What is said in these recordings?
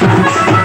Thank you.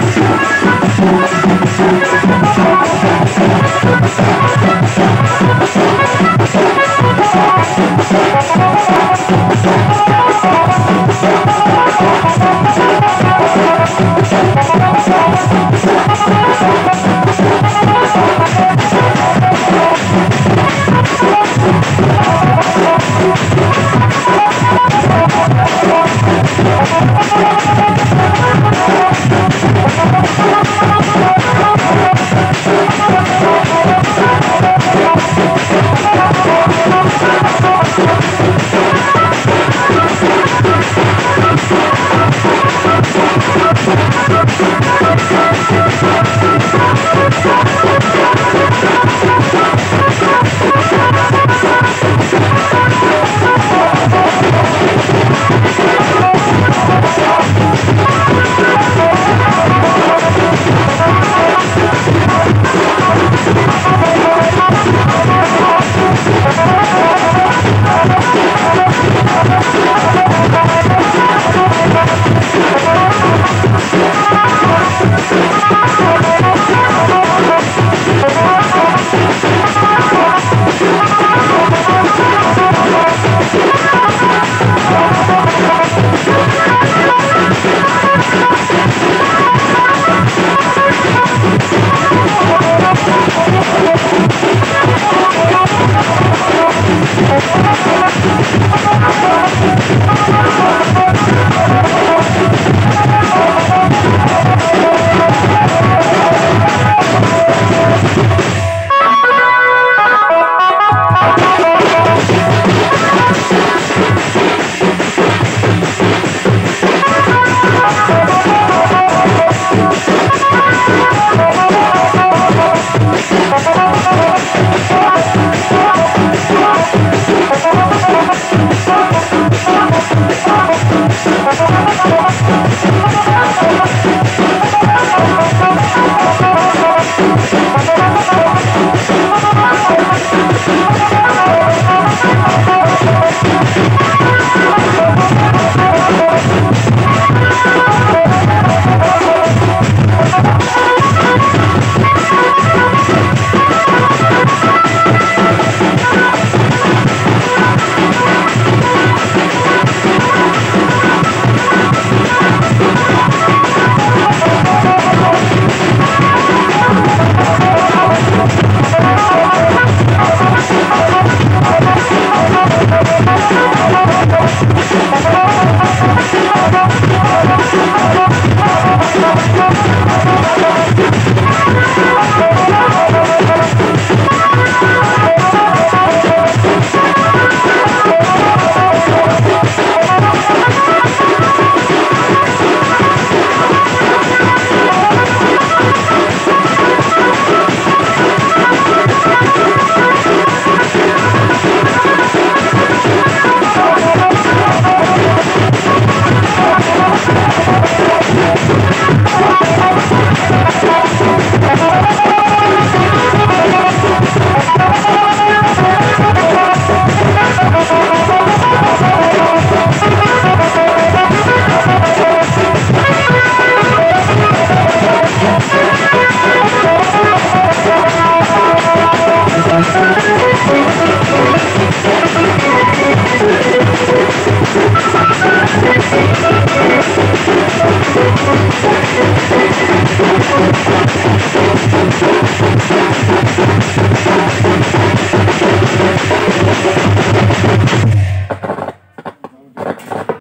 Música